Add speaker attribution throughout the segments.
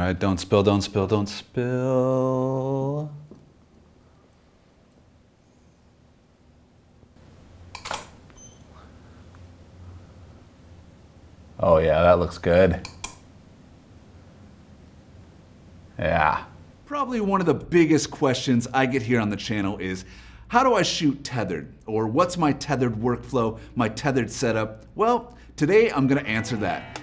Speaker 1: right, don't spill, don't spill, don't spill. Oh yeah, that looks good. Yeah.
Speaker 2: Probably one of the biggest questions I get here on the channel is how do I shoot tethered? Or what's my tethered workflow, my tethered setup? Well, today I'm gonna answer that.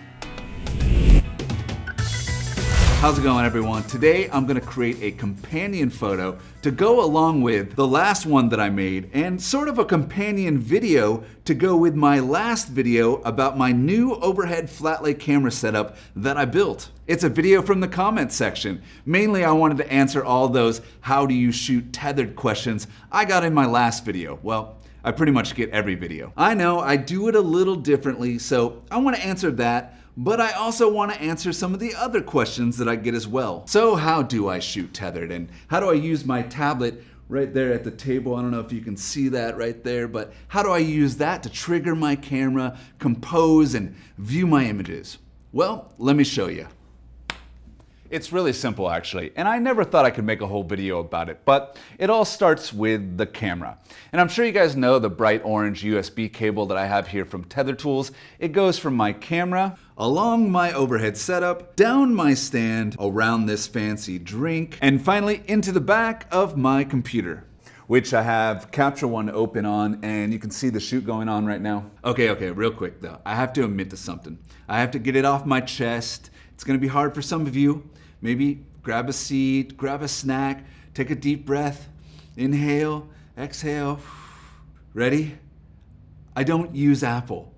Speaker 2: How's it going everyone? Today I'm gonna create a companion photo to go along with the last one that I made and sort of a companion video to go with my last video about my new overhead flat lay camera setup that I built. It's a video from the comments section. Mainly I wanted to answer all those how do you shoot tethered questions I got in my last video. Well, I pretty much get every video. I know I do it a little differently, so I wanna answer that but I also want to answer some of the other questions that I get as well. So how do I shoot tethered and how do I use my tablet right there at the table. I don't know if you can see that right there, but how do I use that to trigger my camera, compose, and view my images? Well, let me show you. It's really simple actually, and I never thought I could make a whole video about it, but it all starts with the camera. And I'm sure you guys know the bright orange USB cable that I have here from Tether Tools. It goes from my camera along my overhead setup, down my stand, around this fancy drink, and finally into the back of my computer which I have Capture One open on, and you can see the shoot going on right now. Okay, okay, real quick though. I have to admit to something. I have to get it off my chest. It's gonna be hard for some of you. Maybe grab a seat, grab a snack, take a deep breath, inhale, exhale. Ready? I don't use Apple.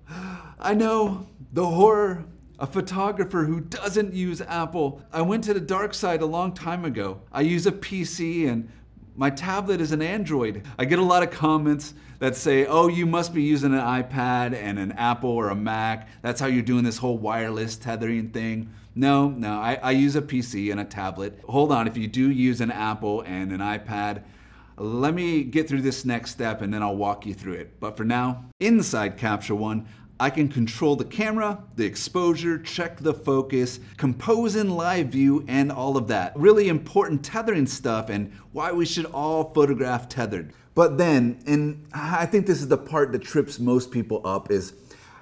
Speaker 2: I know the horror. A photographer who doesn't use Apple. I went to the dark side a long time ago. I use a PC and my tablet is an Android. I get a lot of comments that say, oh, you must be using an iPad and an Apple or a Mac. That's how you're doing this whole wireless tethering thing. No, no, I, I use a PC and a tablet. Hold on, if you do use an Apple and an iPad, let me get through this next step and then I'll walk you through it. But for now, inside Capture One, I can control the camera, the exposure, check the focus, compose in live view, and all of that. Really important tethering stuff and why we should all photograph tethered. But then, and I think this is the part that trips most people up is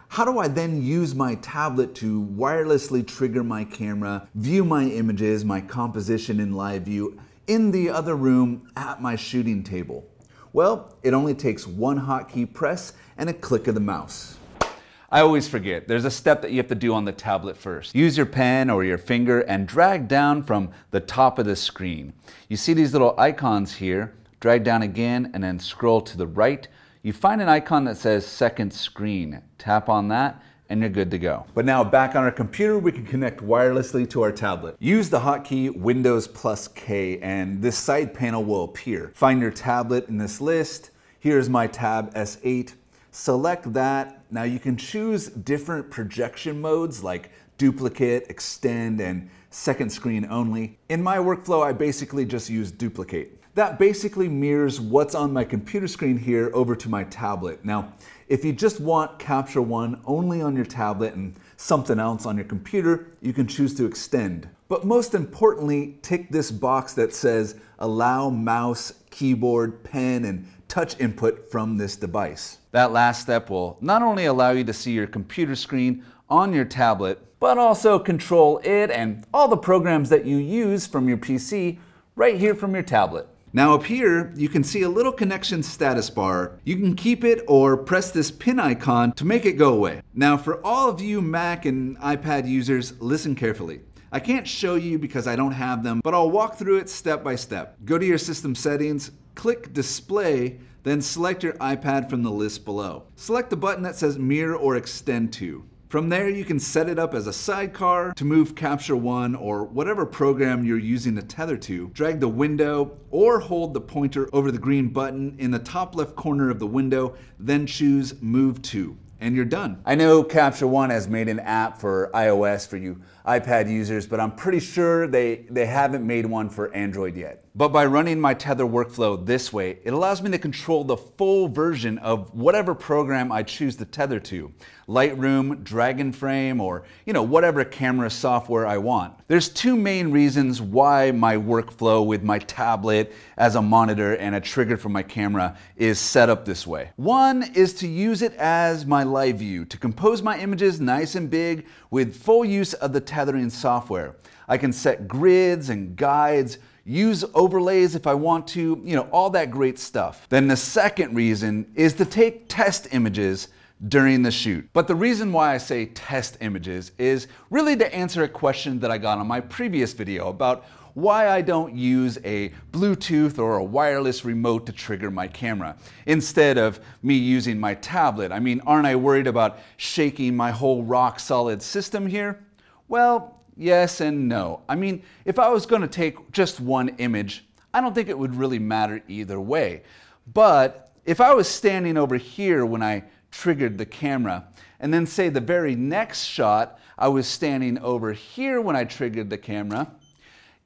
Speaker 2: how do I then use my tablet to wirelessly trigger my camera, view my images, my composition in live view in the other room at my shooting table? Well, it only takes one hotkey press and a click of the mouse. I always forget. There's a step that you have to do on the tablet first. Use your pen or your finger and drag down from the top of the screen. You see these little icons here. Drag down again and then scroll to the right. You find an icon that says second screen. Tap on that and you're good to go. But now back on our computer, we can connect wirelessly to our tablet. Use the hotkey Windows plus K and this side panel will appear. Find your tablet in this list. Here's my tab S8. Select that. Now you can choose different projection modes like duplicate, extend, and second screen only. In my workflow, I basically just use duplicate. That basically mirrors what's on my computer screen here over to my tablet. Now, if you just want Capture One only on your tablet and something else on your computer, you can choose to extend. But most importantly, tick this box that says allow mouse, keyboard, pen, and touch input from this device. That last step will not only allow you to see your computer screen on your tablet, but also control it and all the programs that you use from your PC right here from your tablet. Now up here, you can see a little connection status bar. You can keep it or press this pin icon to make it go away. Now for all of you Mac and iPad users, listen carefully. I can't show you because I don't have them, but I'll walk through it step by step. Go to your system settings, click display, then select your iPad from the list below. Select the button that says mirror or extend to. From there, you can set it up as a sidecar to move Capture One or whatever program you're using to tether to. Drag the window or hold the pointer over the green button in the top left corner of the window, then choose Move To and you're done. I know Capture One has made an app for iOS for you iPad users, but I'm pretty sure they, they haven't made one for Android yet. But by running my Tether workflow this way, it allows me to control the full version of whatever program I choose to tether to. Lightroom, Dragonframe, or you know, whatever camera software I want. There's two main reasons why my workflow with my tablet as a monitor and a trigger for my camera is set up this way. One is to use it as my live view, to compose my images nice and big with full use of the tethering software. I can set grids and guides, use overlays if I want to, you know, all that great stuff. Then the second reason is to take test images during the shoot. But the reason why I say test images is really to answer a question that I got on my previous video about why I don't use a Bluetooth or a wireless remote to trigger my camera instead of me using my tablet. I mean, aren't I worried about shaking my whole rock solid system here? Well, Yes and no. I mean, if I was going to take just one image, I don't think it would really matter either way. But if I was standing over here when I triggered the camera, and then say the very next shot, I was standing over here when I triggered the camera,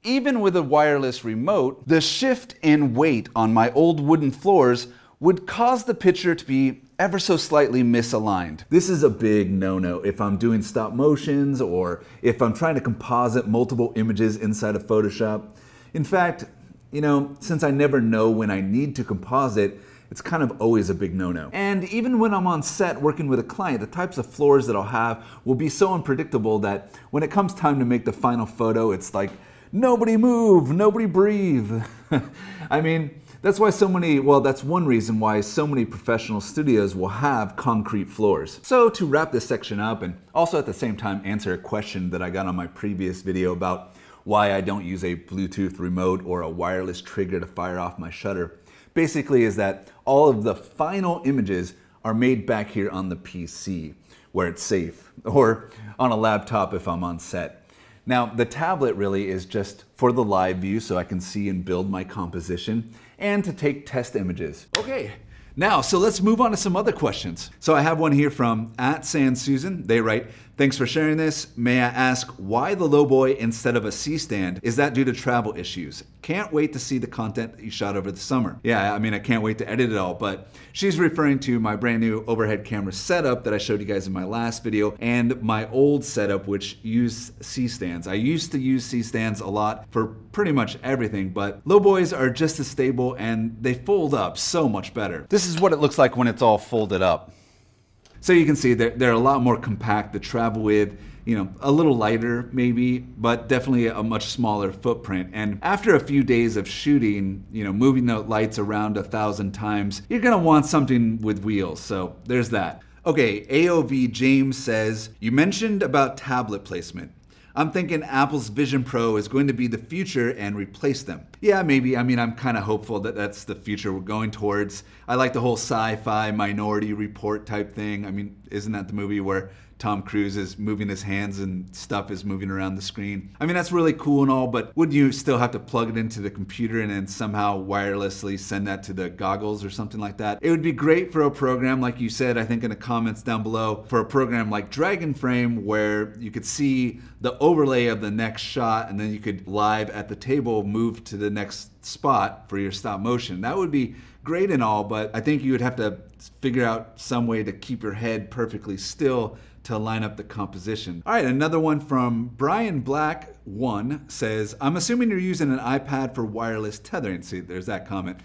Speaker 2: even with a wireless remote, the shift in weight on my old wooden floors would cause the picture to be ever so slightly misaligned. This is a big no-no if I'm doing stop motions or if I'm trying to composite multiple images inside of Photoshop. In fact, you know, since I never know when I need to composite, it's kind of always a big no-no. And even when I'm on set working with a client, the types of floors that I'll have will be so unpredictable that when it comes time to make the final photo, it's like, nobody move, nobody breathe. I mean, that's why so many, well, that's one reason why so many professional studios will have concrete floors. So to wrap this section up and also at the same time answer a question that I got on my previous video about why I don't use a Bluetooth remote or a wireless trigger to fire off my shutter, basically is that all of the final images are made back here on the PC where it's safe or on a laptop if I'm on set. Now, the tablet really is just for the live view so I can see and build my composition and to take test images. Okay, now, so let's move on to some other questions. So I have one here from at San Susan. They write, Thanks for sharing this. May I ask why the Lowboy instead of a C stand? Is that due to travel issues? Can't wait to see the content that you shot over the summer. Yeah, I mean, I can't wait to edit it all, but she's referring to my brand new overhead camera setup that I showed you guys in my last video and my old setup, which used C stands. I used to use C stands a lot for pretty much everything, but Lowboys are just as stable and they fold up so much better. This is what it looks like when it's all folded up. So you can see they're, they're a lot more compact to travel with, you know, a little lighter maybe, but definitely a much smaller footprint. And after a few days of shooting, you know, moving the lights around a thousand times, you're gonna want something with wheels. So there's that. Okay, AOV James says, you mentioned about tablet placement. I'm thinking Apple's Vision Pro is going to be the future and replace them. Yeah, maybe. I mean, I'm kind of hopeful that that's the future we're going towards. I like the whole sci fi minority report type thing. I mean, isn't that the movie where Tom Cruise is moving his hands and stuff is moving around the screen. I mean, that's really cool and all, but wouldn't you still have to plug it into the computer and then somehow wirelessly send that to the goggles or something like that? It would be great for a program, like you said, I think in the comments down below, for a program like Dragonframe where you could see the overlay of the next shot and then you could live at the table move to the next spot for your stop motion. That would be great and all, but I think you would have to figure out some way to keep your head perfectly still to line up the composition. All right, another one from Brian Black 1 says, I'm assuming you're using an iPad for wireless tethering. See, there's that comment.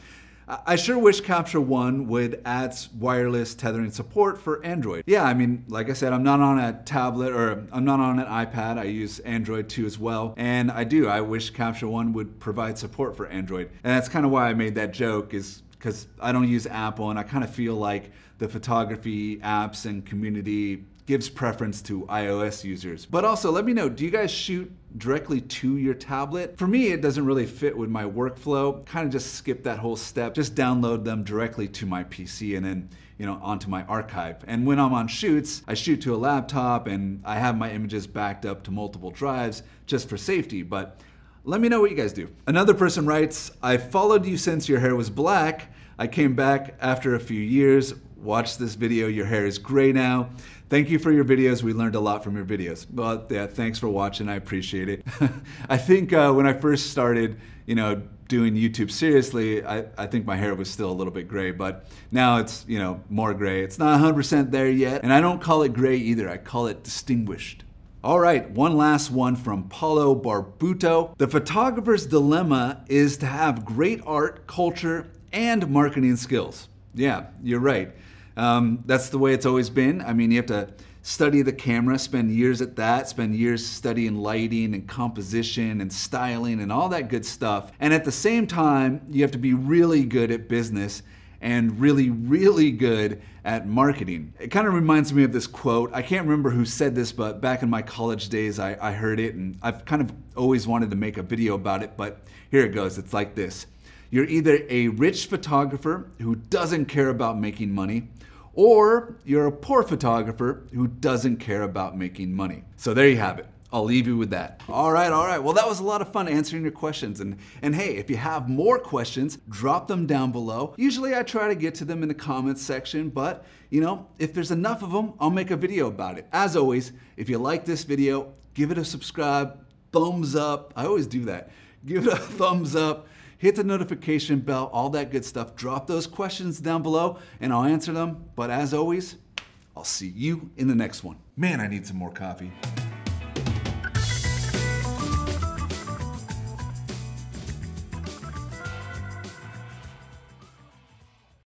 Speaker 2: I sure wish Capture One would add wireless tethering support for Android. Yeah, I mean, like I said, I'm not on a tablet or I'm not on an iPad. I use Android 2 as well. And I do, I wish Capture One would provide support for Android. And that's kind of why I made that joke is because I don't use Apple and I kind of feel like the photography apps and community gives preference to iOS users. But also, let me know, do you guys shoot directly to your tablet? For me, it doesn't really fit with my workflow. Kind of just skip that whole step. Just download them directly to my PC and then you know, onto my archive. And when I'm on shoots, I shoot to a laptop and I have my images backed up to multiple drives just for safety. But let me know what you guys do. Another person writes, I followed you since your hair was black. I came back after a few years. Watch this video. Your hair is gray now. Thank you for your videos. We learned a lot from your videos. But yeah, thanks for watching. I appreciate it. I think uh, when I first started, you know, doing YouTube seriously, I, I think my hair was still a little bit gray, but now it's, you know, more gray. It's not 100% there yet. And I don't call it gray either. I call it distinguished. All right, one last one from Paulo Barbuto. The photographer's dilemma is to have great art, culture, and marketing skills. Yeah, you're right. Um, that's the way it's always been. I mean, you have to study the camera, spend years at that, spend years studying lighting and composition and styling and all that good stuff. And at the same time, you have to be really good at business and really, really good at marketing. It kind of reminds me of this quote. I can't remember who said this, but back in my college days, I, I heard it and I've kind of always wanted to make a video about it, but here it goes. It's like this You're either a rich photographer who doesn't care about making money, or you're a poor photographer who doesn't care about making money. So there you have it. I'll leave you with that. All right, all right. Well, that was a lot of fun answering your questions. And, and hey, if you have more questions, drop them down below. Usually I try to get to them in the comments section, but you know, if there's enough of them, I'll make a video about it. As always, if you like this video, give it a subscribe, thumbs up. I always do that. Give it a thumbs up hit the notification bell, all that good stuff. Drop those questions down below and I'll answer them. But as always, I'll see you in the next one. Man, I need some more coffee.